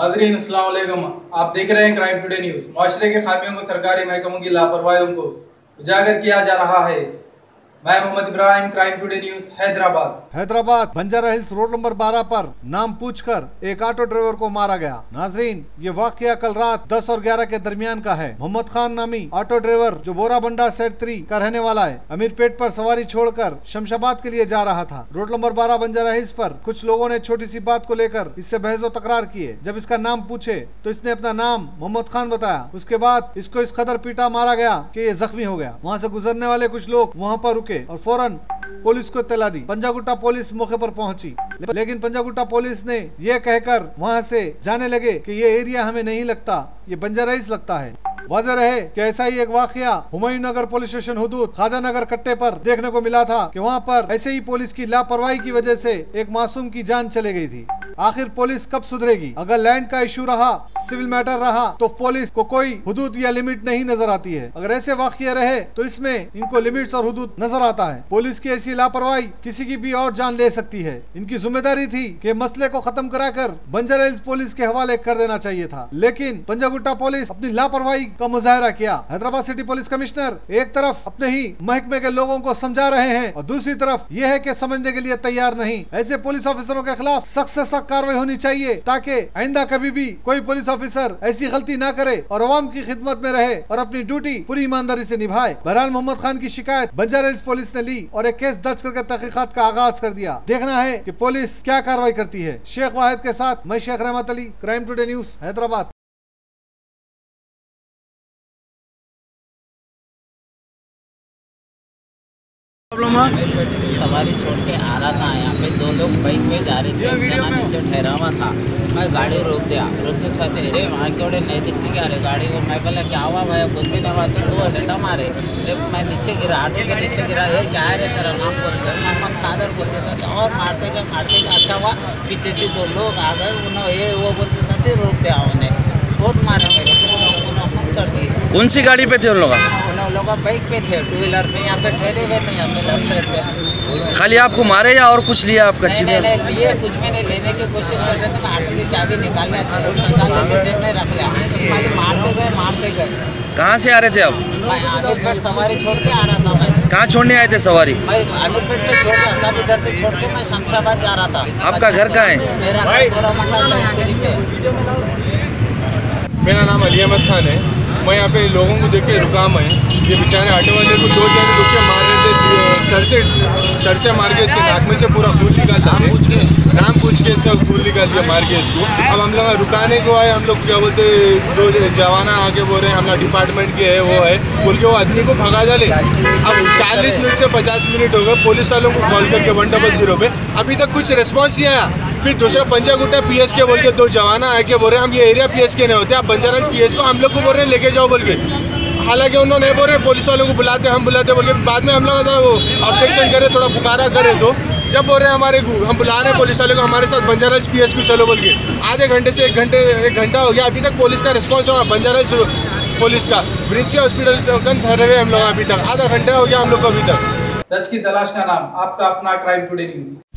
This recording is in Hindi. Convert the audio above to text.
नाजरीन असलम आप देख रहे हैं क्राइम टुडे न्यूज़। माशरे के खामियों को, सरकारी महकमों की लापरवाही को उजागर किया जा रहा है। मैं Mohammed Ibrahim, crime today news, Hyderabad. Hyderabad, Banjara hills road number 12 पर नाम पूछकर एक ऑटो ड्राइवर को मारा गया। नाजरीन, ये वाकया कल रात 10 और 11 के दरमियान का है। मोहम्मद खान नामी ऑटो ड्राइवर जो बोरा बंडा सेट थ्री का रहने वाला है, अमीर पेट पर सवारी छोड़कर शमशाबाद के लिए जा रहा था। रोड नंबर 12 बंजारा हिल्स पर कुछ लोगों ने छोटी सी बात को लेकर इससे बहस तकरार किए जब इसका नाम पूछे तो इसने अपना नाम मोहम्मद खान बताया। उसके बाद इसको इस कदर पीटा मारा गया की ये जख्मी हो गया। वहाँ ऐसी गुजरने वाले कुछ लोग वहाँ पर रुके और फ़ौरन पुलिस को तला दी। पंजागुट्टा पुलिस मौके पर पहुँची। लेकिन पंजागुट्टा पुलिस ने यह कहकर वहाँ से जाने लगे कि ये एरिया हमें नहीं लगता, ये बंजाराइज लगता है। वजह रहे कि ऐसा ही एक वाकया हुमायूं नगर पुलिस स्टेशन हदूद खाजा नगर कट्टे पर देखने को मिला था कि वहाँ पर ऐसे ही पुलिस की लापरवाही की वजह से एक मासूम की जान चले गई थी। आखिर पुलिस कब सुधरेगी? अगर लैंड का इशू रहा, सिविल मैटर रहा तो पुलिस को कोई हदूद या लिमिट नहीं नज़र आती है। अगर ऐसे वाक्य रहे तो इसमें इनको लिमिट्स और हदूद नज़र आता है। पुलिस की ऐसी लापरवाही किसी की भी और जान ले सकती है। इनकी ज़िम्मेदारी थी कि मसले को खत्म कराकर बंजर हिल्स पुलिस के हवाले कर देना चाहिए था। लेकिन पंजागुट्टा पुलिस अपनी लापरवाही का मुजाहरा किया। हैदराबाद सिटी पुलिस कमिश्नर एक तरफ़ अपने ही महकमे के लोगों को समझा रहे हैं और दूसरी तरफ़ यह है की समझने के लिए तैयार नहीं। ऐसे पुलिस ऑफिसरों के खिलाफ सख्त से सख्त कार्रवाई होनी चाहिए, ताकि आइंदा कभी भी कोई पुलिस ऑफिसर ऐसी गलती ना करे और आवाम की खिदमत में रहे और अपनी ड्यूटी पूरी ईमानदारी से निभाए। बहरहाल, मोहम्मद खान की शिकायत बंजार हिल्स पुलिस ने ली और एक केस दर्ज करके तहकीकत का आगाज़ कर दिया। देखना है की पुलिस क्या कार्रवाई करती है। शेख वाहिद के साथ मैं Sheikh Rahmat Ali, crime today news, Hyderabad. Problem है एयरपोर्ट से सवारी छोड़ के आ रहा था यहाँ पे दो लोग बाइक पे जा रहे थे। जना नीचे ठहरा हुआ था। मैं गाड़ी रोक दिया रोकते साथ अरे वहाँ के बड़े नहीं दिखती क्या अरे गाड़ी? वो मैं बोला क्या हुआ भाई कुछ भी नहीं हुआ तो दो हेडा मारे। अरे मैं नीचे गिरा ऑटो के नीचे गिरा। ये क्या है रे तेरा नाम बोल गए मोहम्मद खादर बोलते साथ और मारते गए मारते गए अच्छा हुआ पीछे से दो लोग आ गए उन्होंने ये वो बोलते साथ रोक दिया उन्हें। बहुत मारे मेरे को कर दिए। कौन सी गाड़ी पे थे उन लोग? उन बाइक पे थे टू व्हीलर पे यहाँ पे ठहरे हुए थे यहाँ पे लेफ़्ट साइड पे। खाली आपको मारे या और कुछ लिया आपका नहीं नहीं नहीं लिए कुछ मैंने लेने की कोशिश कर रहे थे मैं ऑटो की चाबी निकालने निकाल के जेब में रख लिया। खाली मारते गए मारते गए। कहाँ से आ रहे थे आप? मैं आमिरपेट सवारी छोड़ के आ रहा था मैं। कहाँ छोड़ने आए थे सवारी? मैं आमिरपेट पे छोड़ के सब इधर से छोड़ के मैं शमशाबाद जा रहा था। आपका घर कहाँ है? मेरा घर गोरामंडा मेरा नाम अली अहमद खान है। मैं यहाँ पे लोगों को देख के रुका मैं। ये बेचारे ऑटो वाले को दो जने रुक के मार रहे थे सर से सर से मार के इसके नाक में से पूरा खून निकालता थे नाम पूछ के? इसका खून निकाल दिया मार के इसको। अब हम लोग रुकाने को आए हम लोग क्या बोलते दो जवाना आके बोल रहे हैं हमारा डिपार्टमेंट के है वो है। बोल के वो आदमी को भगा डाले। अब चालीस मिनट से पचास मिनट हो गए पुलिस वालों को कॉल करके वन डबल ज़ीरो पे। अभी तक कुछ रिस्पॉन्स नहीं आया। फिर दूसरा पंजा गुट्टा पी एस के बोल के, दो जवाना आके बोल रहे हम ये एरिया पी एस के नहीं होते, आप बंजारंज पीएस को हम लोग को बोल रहे लेके जाओ बोल के। हालाँकि उन्होंने नहीं बोल रहे पुलिस वालों को बुलाते हम बुलाते बोल के। बाद में हम लोग वो ऑब्जेक्शन करे, थोड़ा पुकारा करे तो जब बोल रहे हैं हमारे हम बुला रहे हैं पुलिस वाले को, हमारे साथ बंजारंज पीएस को चलो बोल के। आधे घंटे से एक घंटे, एक घंटा हो गया, अभी तक पुलिस का रिस्पॉन्स हुआ बंजारंज पुलिस का। ब्रिंची हॉस्पिटल ठहरे हुए हम लोग अभी तक। आधा घंटा हो गया हम लोग अभी तक। सच की तलाश का नाम, आपका अपना क्राइम टुडे न्यूज़